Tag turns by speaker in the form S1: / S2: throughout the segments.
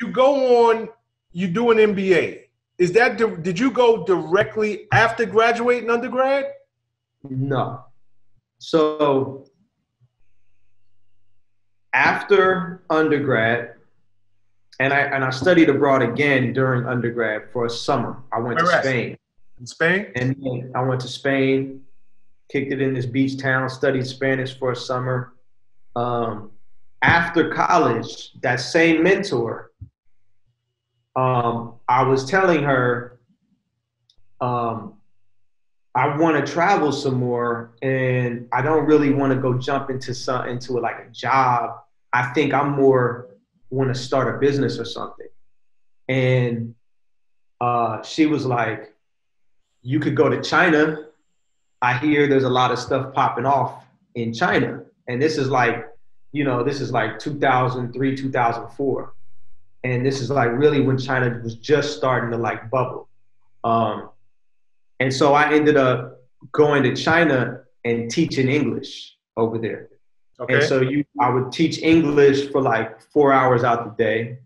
S1: you go on, you do an MBA. Is that did you go directly after graduating undergrad?
S2: No. So after undergrad, and I and I studied abroad again during undergrad for a summer. I went Where to Spain.
S1: In Spain?
S2: And I went to Spain, kicked it in this beach town, studied Spanish for a summer. Um, after college, that same mentor, um, I was telling her, um, I want to travel some more, and I don't really want to go jump into some into like a job. I think I'm more want to start a business or something. And uh, she was like, You could go to China. I hear there's a lot of stuff popping off in China. And this is like, you know, this is like 2003, 2004. And this is like really when China was just starting to like bubble. Um, and so I ended up going to China and teaching English over there. Okay. And so you, I would teach English for like four hours out the day,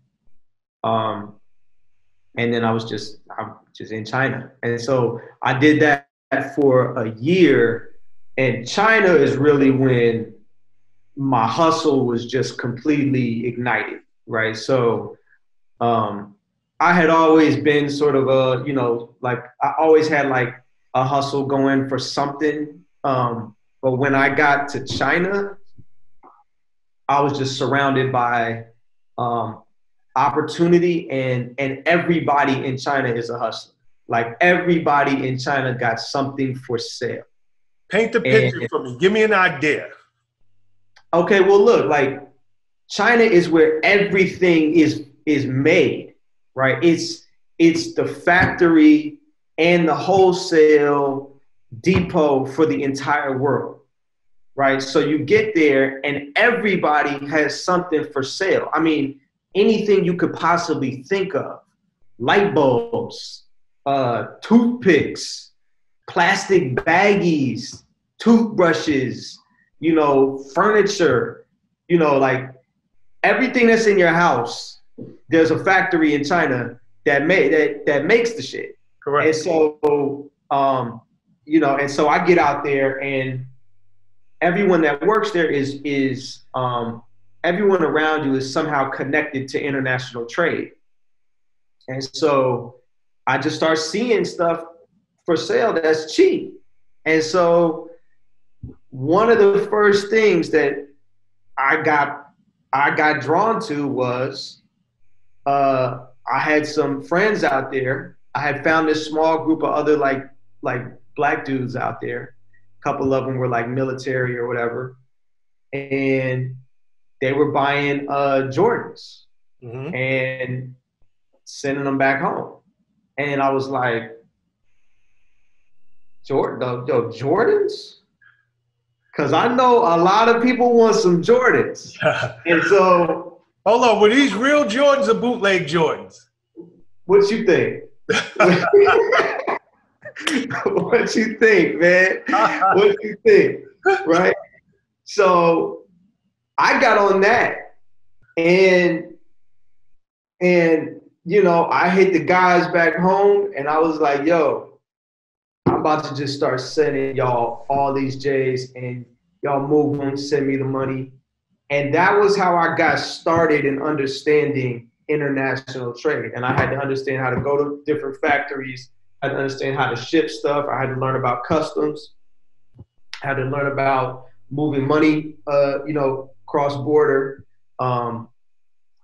S2: um, and then I was just, I'm just in China, and so I did that for a year. And China is really when my hustle was just completely ignited, right? So, um, I had always been sort of a, you know, like I always had like a hustle going for something. Um, but when I got to China, I was just surrounded by um, opportunity, and and everybody in China is a hustler. Like everybody in China got something for sale.
S1: Paint the picture and, for me. Give me an idea.
S2: Okay, well, look, like China is where everything is is made, right? It's it's the factory and the wholesale depot for the entire world right? So you get there and everybody has something for sale. I mean, anything you could possibly think of light bulbs, uh, toothpicks, plastic baggies, toothbrushes, you know, furniture, you know, like everything that's in your house, there's a factory in China that made that that makes the shit.
S1: Correct.
S2: And so um, you know, and so I get out there and everyone that works there is is um, everyone around you is somehow connected to international trade, and so I just start seeing stuff for sale that's cheap, and so one of the first things that I got I got drawn to was uh, I had some friends out there. I had found this small group of other like like black dudes out there A couple of them were like military or whatever, and they were buying uh, Jordans mm-hmm. and sending them back home. And I was like, Jordan, yo, Jordans? Because I know a lot of people want some Jordans. and so.
S1: Hold on, were these real Jordans or bootleg Jordans?
S2: What you think? what you think, man? what you think, right? So I got on that, and and you know I hit the guys back home, and I was like, "Yo, I'm about to just start sending y'all all these J's, and y'all move on, send me the money." And that was how I got started in understanding international trade. And I had to understand how to go to different factories I had to understand how to ship stuff. I had to learn about customs. I had to learn about moving money, uh, you know, cross border. Um,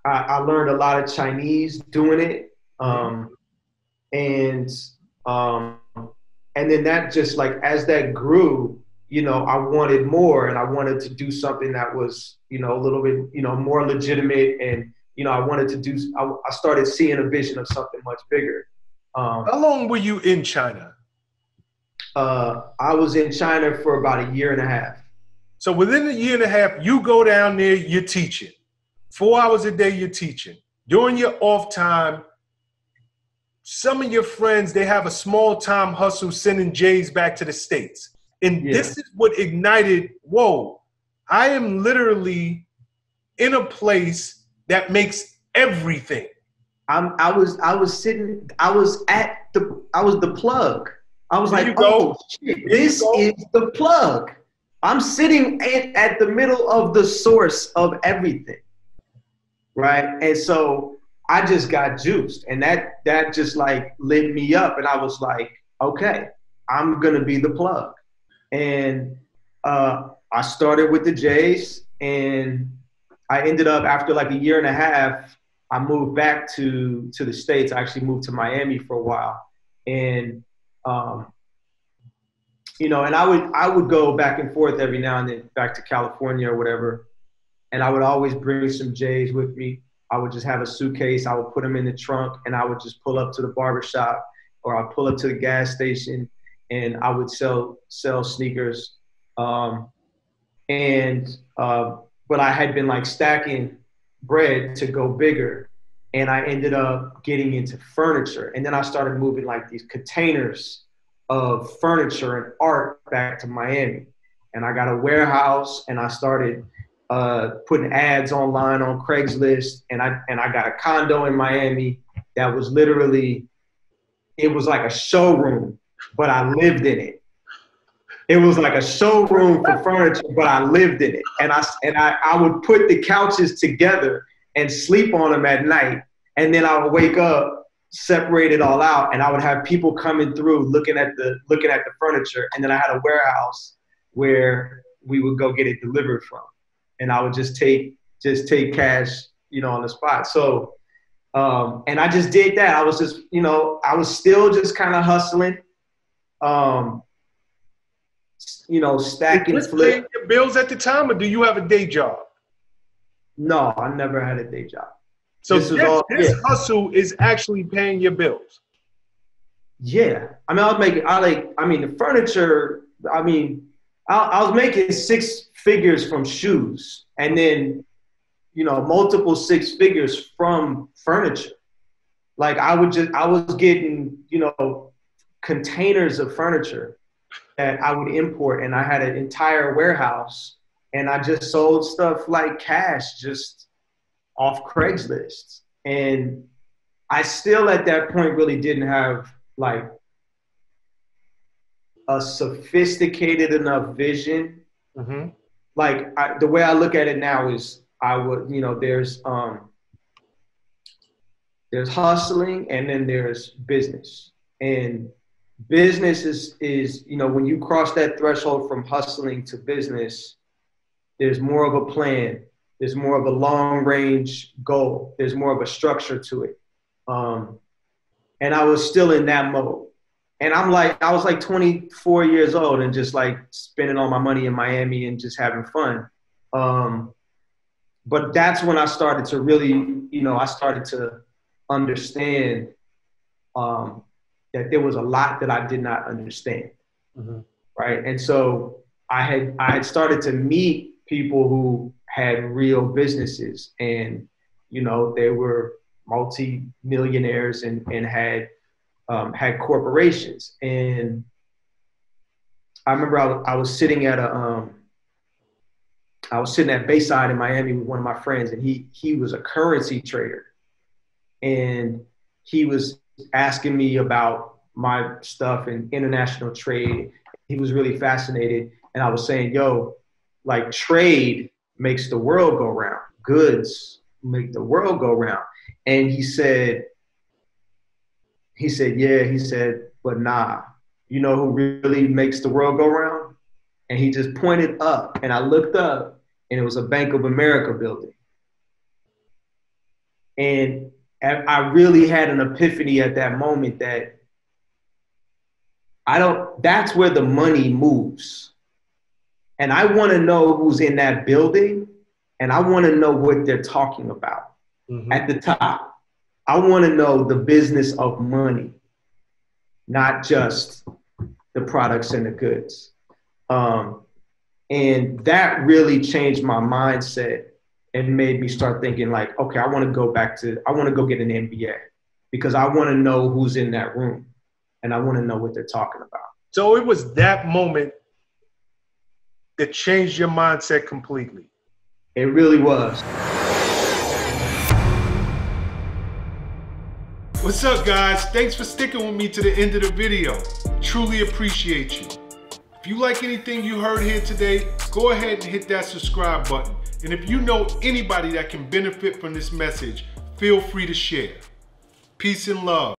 S2: I, I, learned a lot of Chinese doing it, um, and um, and then that just like as that grew, you know, I wanted more, and I wanted to do something that was, you know, a little bit, you know, more legitimate, and you know, I wanted to do. I, I started seeing a vision of something much bigger.
S1: Um, How long were you in China?
S2: Uh, I was in China for about a year and a half.
S1: So within a year and a half, you go down there, you're teaching. Four hours a day, you're teaching. During your off time, some of your friends, they have a small time hustle sending J's back to the States. And yeah. this is what ignited, whoa, I am literally in a place that makes everything.
S2: I'm I was I was sitting I was at the I was the plug. I was
S1: There
S2: like,
S1: you go.
S2: oh shit, this is the plug. I'm sitting at, at the middle of the source of everything. Right? And so I just got juiced and that that just like lit me up and I was like, okay, I'm gonna be the plug. And uh I started with the Jays and I ended up after like a year and a half, I moved back to to the States. I actually moved to Miami for a while. And um you know, and I would I would go back and forth every now and then back to California or whatever. And I would always bring some Jays with me. I would just have a suitcase. I would put them in the trunk, and I would just pull up to the barber shop, or I'd pull up to the gas station, and I would sell sell sneakers. Um, and uh, but I had been like stacking bread to go bigger, and I ended up getting into furniture, and then I started moving like these containers of furniture and art back to Miami, and I got a warehouse, and I started uh, putting ads online on Craigslist, and I and I got a condo in Miami that was literally, it was like a showroom, but I lived in it. It was like a showroom for furniture, but I lived in it, and I and I, I would put the couches together and sleep on them at night, and then I would wake up, separate it all out, and I would have people coming through looking at the looking at the furniture, and then I had a warehouse where we would go get it delivered from and I would just take just take cash, you know, on the spot. So, um, and I just did that. I was just, you know, I was still just kind of hustling, um, you know, stacking flip.
S1: your bills at the time, or do you have a day job?
S2: No, I never had a day job.
S1: So
S2: This
S1: this,
S2: all-
S1: this
S2: yeah.
S1: hustle is actually paying your bills.
S2: Yeah, I mean, I was making, I like, I mean, the furniture. I mean, I, I was making six figures from shoes, and then, you know, multiple six figures from furniture. Like I would just, I was getting, you know, containers of furniture that I would import, and I had an entire warehouse, and I just sold stuff like cash, just off Craigslist, and I still at that point really didn't have like a sophisticated enough vision.
S1: Mm-hmm.
S2: Like I, the way I look at it now is I would, you know, there's um there's hustling and then there's business. And business is is, you know, when you cross that threshold from hustling to business, there's more of a plan. There's more of a long range goal. There's more of a structure to it. Um, and I was still in that mode. And I'm like, I was like 24 years old and just like spending all my money in Miami and just having fun. Um, but that's when I started to really, you know, I started to understand um, that there was a lot that I did not understand,
S1: Mm-hmm.
S2: right? And so I had I had started to meet people who had real businesses, and you know, they were multi-millionaires and, and had um, had corporations. And I remember I, was- I was sitting at a um, I was sitting at Bayside in Miami with one of my friends, and he he was a currency trader, and he was asking me about my stuff and international trade. He was really fascinated, and I was saying, "Yo, like trade makes the world go round. Goods make the world go round." And he said, he said, yeah, he said, but nah, you know who really makes the world go round? And he just pointed up, and I looked up, and it was a Bank of America building. And I really had an epiphany at that moment that I don't, that's where the money moves. And I want to know who's in that building, and I want to know what they're talking about
S1: Mm-hmm.
S2: at the top. I want to know the business of money, not just the products and the goods. Um, and that really changed my mindset and made me start thinking like, okay, I want to go back to, I want to go get an MBA because I want to know who's in that room and I want to know what they're talking about.
S1: So it was that moment that changed your mindset completely.
S2: It really was.
S1: What's up guys? Thanks for sticking with me to the end of the video. Truly appreciate you. If you like anything you heard here today, go ahead and hit that subscribe button. And if you know anybody that can benefit from this message, feel free to share. Peace and love.